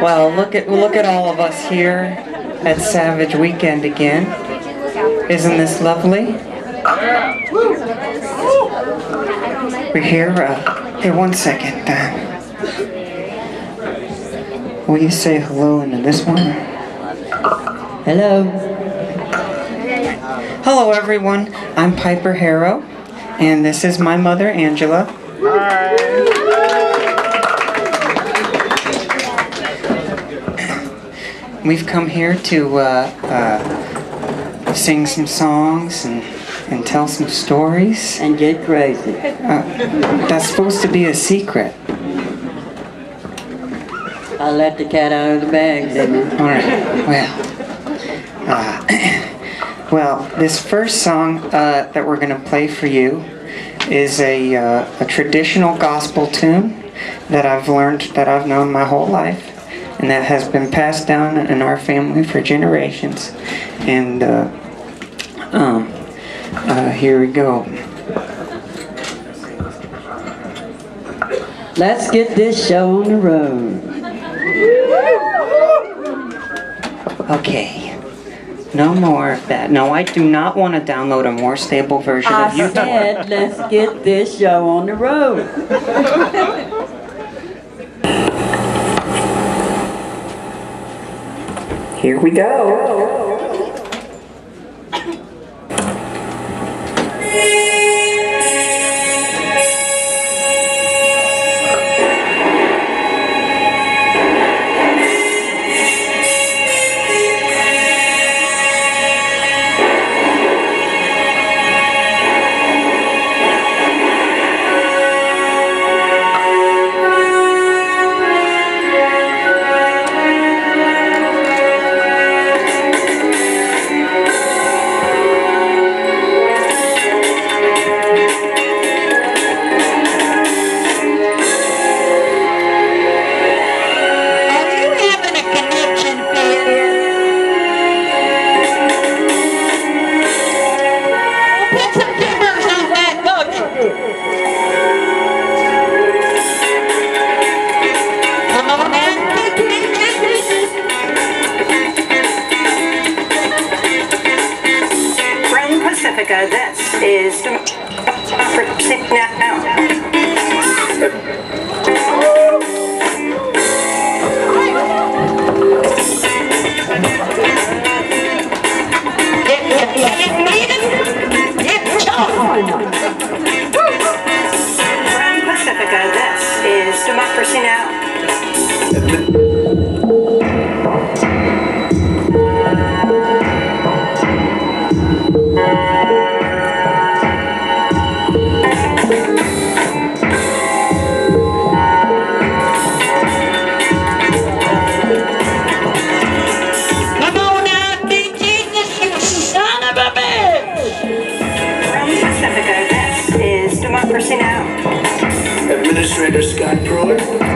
Well, look at look at all of us here at Savage Weekend again. Isn't this lovely? We're here. Uh, hey, one second. Uh, will you say hello into this one? Hello. Hello, everyone. I'm Piper Harrow, and this is my mother, Angela. We've come here to uh, uh, sing some songs and, and tell some stories. and get crazy. Uh, that's supposed to be a secret. I let the cat out of the bag, didn't I? All right. Well, uh, well, this first song uh, that we're going to play for you is a, uh, a traditional gospel tune that I've learned that I've known my whole life, and that has been passed down in our family for generations. And uh, um, uh, here we go. Let's get this show on the road. Okay. No more of that. No, I do not want to download a more stable version I of YouTube. said, let's get this show on the road. Here we go. Pacifica, this is Democracy Now! Administrator Scott Pruitt.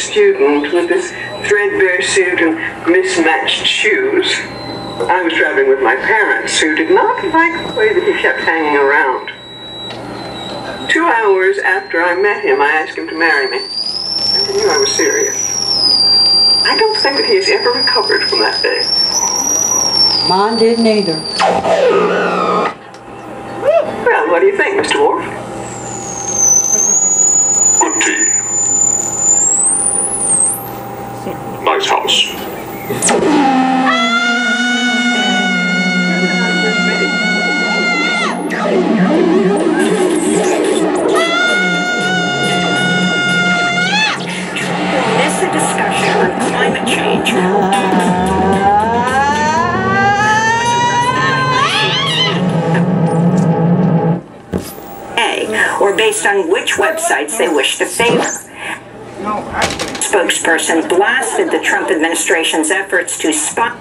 Student with this threadbare suit and mismatched shoes. I was traveling with my parents, who did not like the way that he kept hanging around. Two hours after I met him, I asked him to marry me. And he knew I was serious. I don't think that he has ever recovered from that day. Mine didn't either. Well, what do you think, Mr. Wolf? White House. or based on which websites they wish to favor. No, I Spokesperson blasted the Trump administration's efforts to spy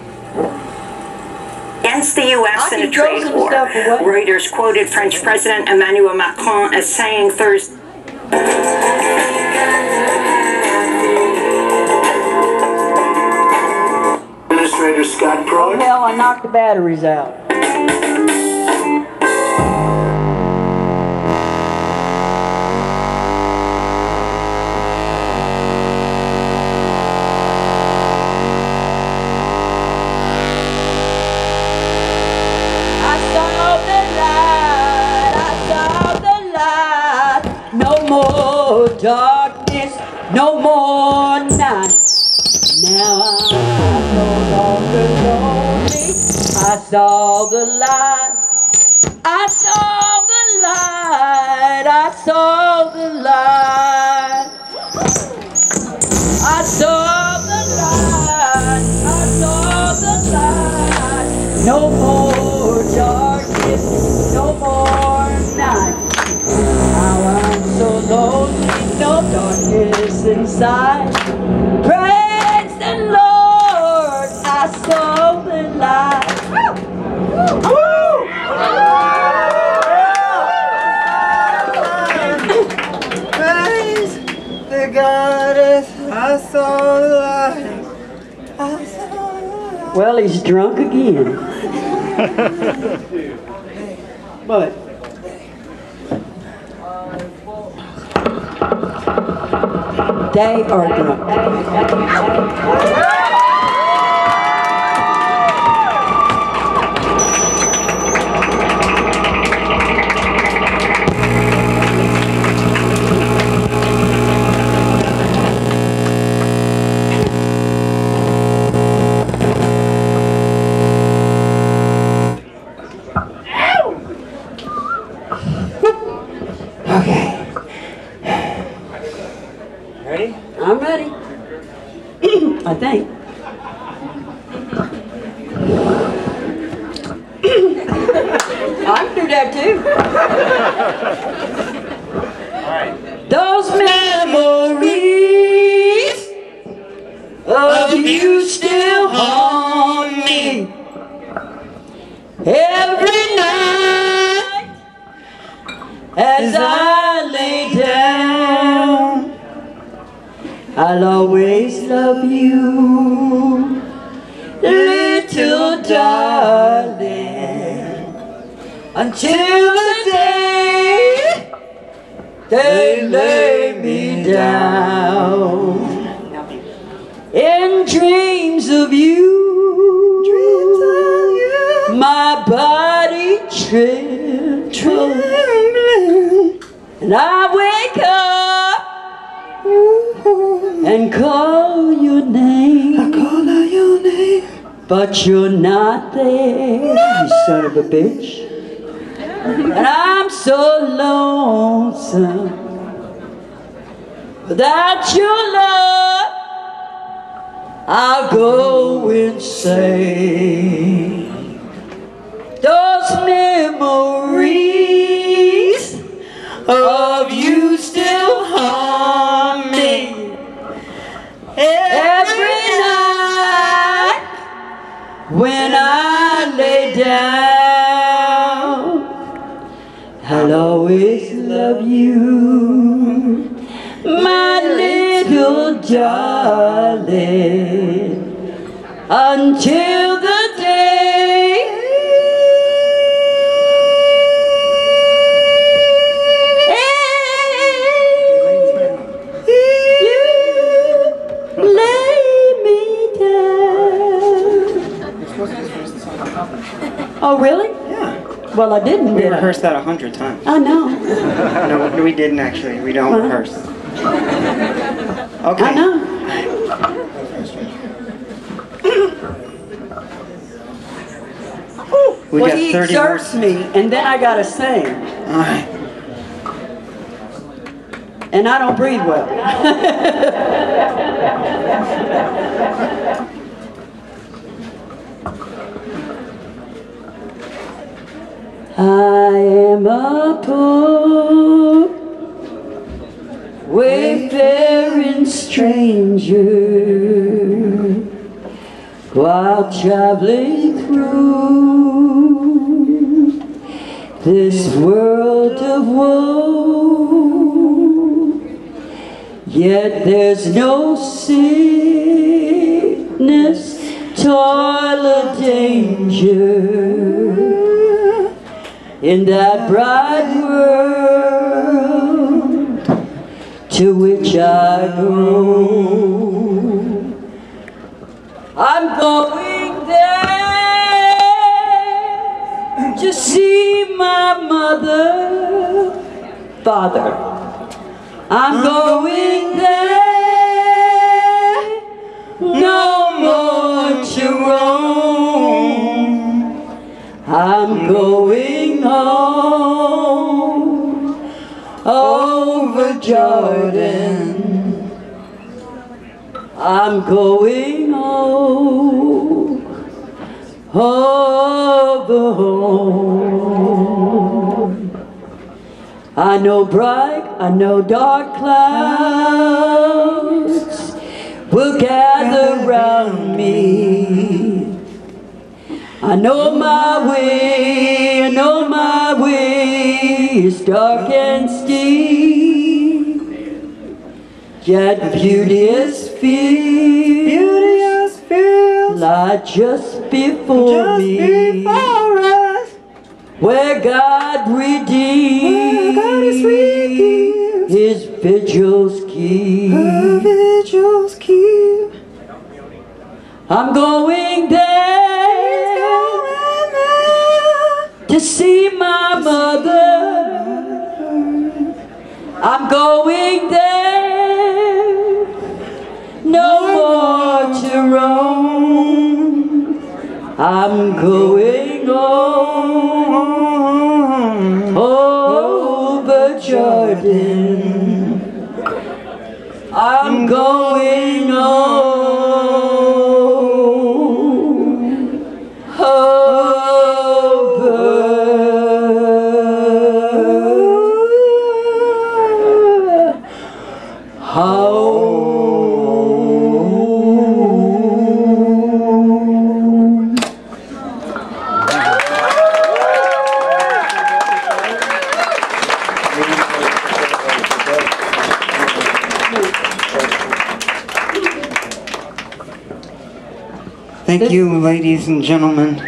against the U.S. I in a trade war. Reuters quoted French President Emmanuel Macron as saying Thursday. Administrator Scott Oh, Pruitt. hell, I knocked the batteries out. Darkness, no more night. Now I'm no longer lonely. I saw the light. I saw the light. I saw the light. I saw the light. I saw the light. No more inside. Praise the Lord, I saw the light. Praise the goddess, I saw the light. I saw the light. Well, he's drunk again. but they are drunk. That too. Those memories of you still haunt me every night as I lay down. I'll always love you, little darling, until the day they lay me down. In dreams of you, my body trembles, and I wake up and call your name. I call out your name. But you're not there, you son of a bitch. And I'm so lonesome. Without your love, I'll go insane. Those memories of you still haunt me every night when I lay down. I'll always love you, my little darling, until the day you lay me down. Oh, really? Well, I didn't, We did I? rehearsed that a hundred times. I know. No, we didn't actually. We don't Huh? rehearse. Okay. I know. We well, got he 30 more. exerts me, and then I gotta sing, All right. and I don't breathe well. I am a poor wayfaring stranger, while traveling through this world of woe. Yet there's no sickness, toil, or danger in that bright world to which I go. I'm going there to see my mother, father. I'm going there, no more to roam. I'm going over Jordan. I'm going home over home. I know bright, I know dark clouds will gather round me. I know my way, I know my way is dark and steep. Yet beauteous fields, Beauteous fields lie just before just me, before us. where God redeems, Where God is redeemed. His vigils keep. Her vigils keep. I'm going there to see my mother. I'm going there, no more to roam. I'm going home over Jordan. I'm going home. Thank you, ladies and gentlemen,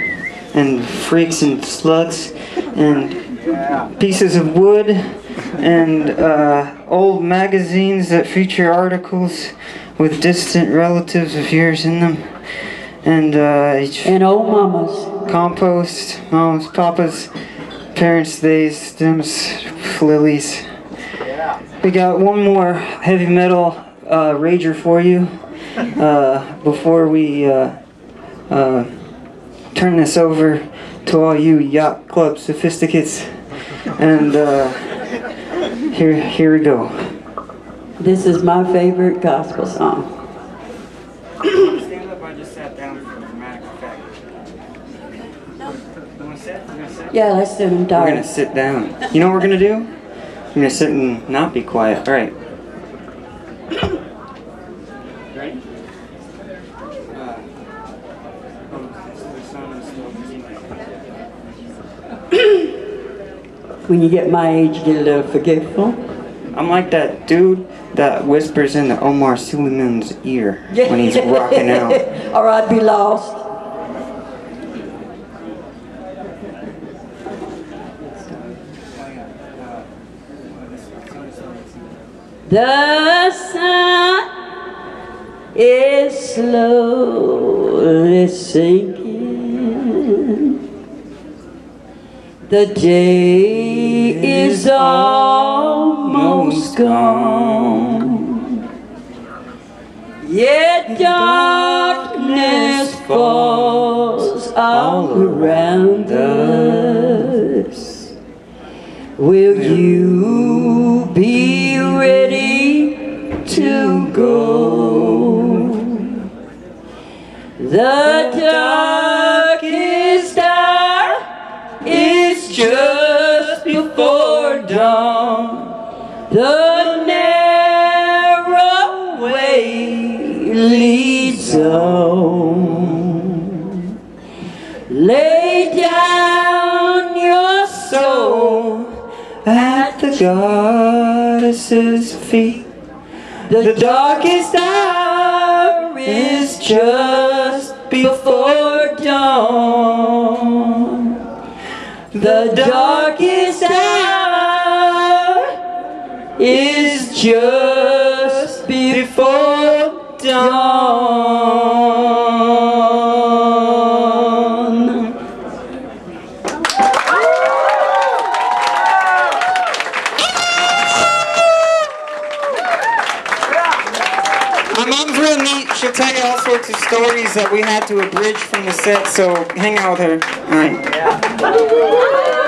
and freaks and slugs, and pieces of wood, and uh, old magazines that feature articles with distant relatives of yours in them, and uh, And old mamas. compost, moms, papas, parents' days, stems, lilies. We got one more heavy metal uh, rager for you uh, before we uh, uh, turn this over to all you yacht club sophisticates. And uh, here, here we go. This is my favorite gospel song. Stand up. I just sat down for dramatic effect. Yeah, let's do them We're gonna sit down. You know what we're gonna do? We're gonna sit and not be quiet. All right. When you get my age, you get a little forgetful. I'm like that dude that whispers in the Omar Souleyman's ear when he's rocking out. or I'd be lost. The sun is slowly sinking. The day is almost gone. Yet darkness falls all around us. Will you goddess's feet. The darkest hour is just before dawn. The darkest hour is just before dawn. Stories that we had to abridge from the set, so hang out with her. All right. Thank